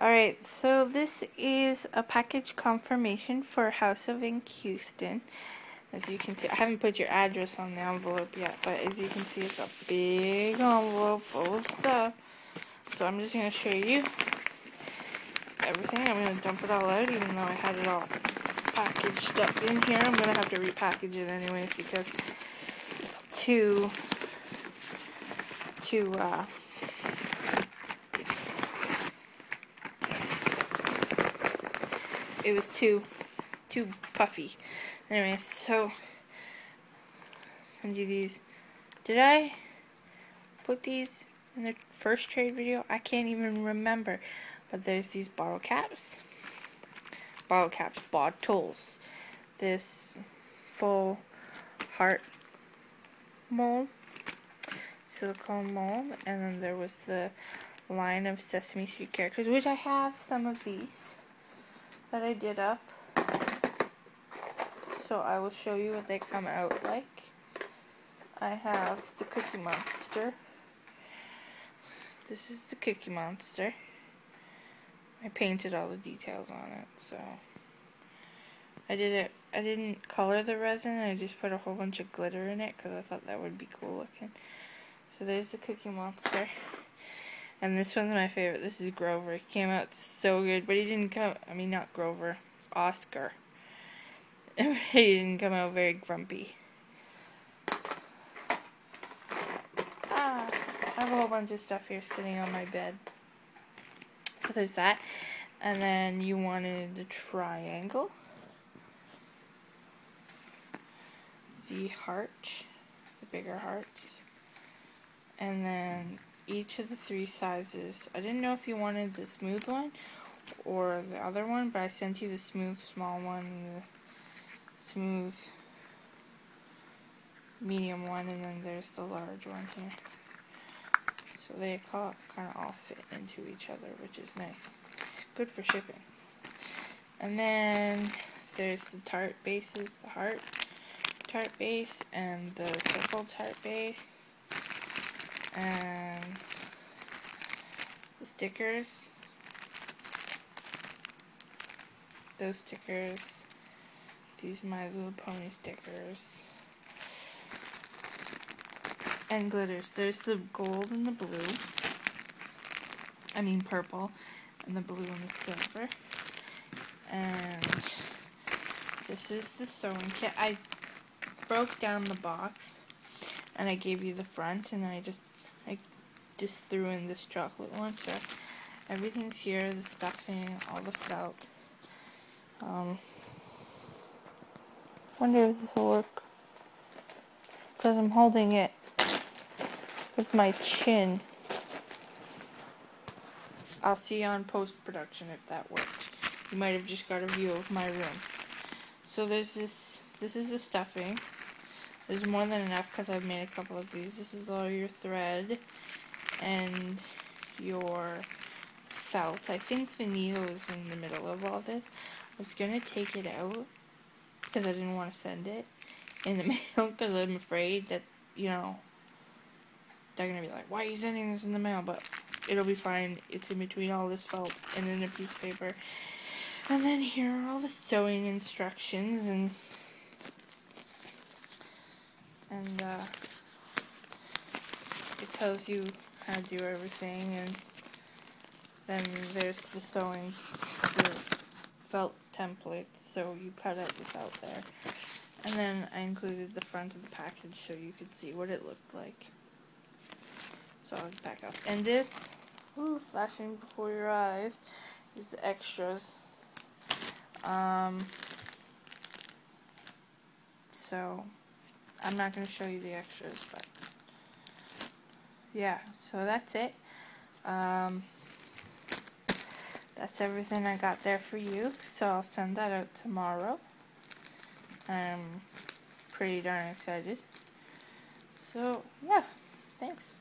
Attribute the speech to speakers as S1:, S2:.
S1: Alright, so this is a package confirmation for House of Ink Houston. As you can see, I haven't put your address on the envelope yet, but as you can see, it's a big envelope full of stuff. So I'm just going to show you everything. I'm going to dump it all out, even though I had it all packaged up in here. I'm going to have to repackage it anyways because it's too, too, uh, it was too too puffy. Anyway, so send you these. Did I put these in the first trade video? I can't even remember. But there's these bottle caps. Bottle caps, bottles. This full heart mold, silicone mold, and then there was the line of Sesame Street characters, which I have some of these that I did up. So I will show you what they come out like. I have the Cookie Monster. This is the Cookie Monster. I painted all the details on it, so I did it. I didn't color the resin. I just put a whole bunch of glitter in it because I thought that would be cool looking. So there's the Cookie Monster. And this one's my favorite. This is Grover. He came out so good, but he didn't come. I mean, not Grover. Oscar. he didn't come out very grumpy. Ah, I have a whole bunch of stuff here sitting on my bed. So there's that. And then you wanted the triangle. The heart. The bigger heart. And then each of the three sizes. I didn't know if you wanted the smooth one or the other one, but I sent you the smooth small one the smooth medium one, and then there's the large one here. So they kind of all fit into each other, which is nice. Good for shipping. And then there's the tart bases, the heart tart base, and the circle tart base and the stickers. Those stickers. These are My Little Pony stickers. And glitters. There's the gold and the blue. I mean purple. And the blue and the silver. And this is the sewing kit. I broke down the box and I gave you the front and I just I just threw in this chocolate one, so everything's here, the stuffing, all the felt. Um, wonder if this will work. Because I'm holding it with my chin. I'll see on post-production if that worked. You might have just got a view of my room. So there's this, this is the stuffing. There's more than enough because I've made a couple of these. This is all your thread and your felt. I think the needle is in the middle of all this. I was going to take it out because I didn't want to send it in the mail because I'm afraid that, you know, they're going to be like, why are you sending this in the mail? But it'll be fine. It's in between all this felt and in a piece of paper. And then here are all the sewing instructions and and uh, it tells you how to do everything and then there's the sewing the felt template so you cut out the felt there. And then I included the front of the package so you could see what it looked like. So I'll back up. And this ooh, flashing before your eyes is the extras. Um, so I'm not going to show you the extras, but yeah, so that's it. Um, that's everything I got there for you, so I'll send that out tomorrow. I'm pretty darn excited. So, yeah, thanks.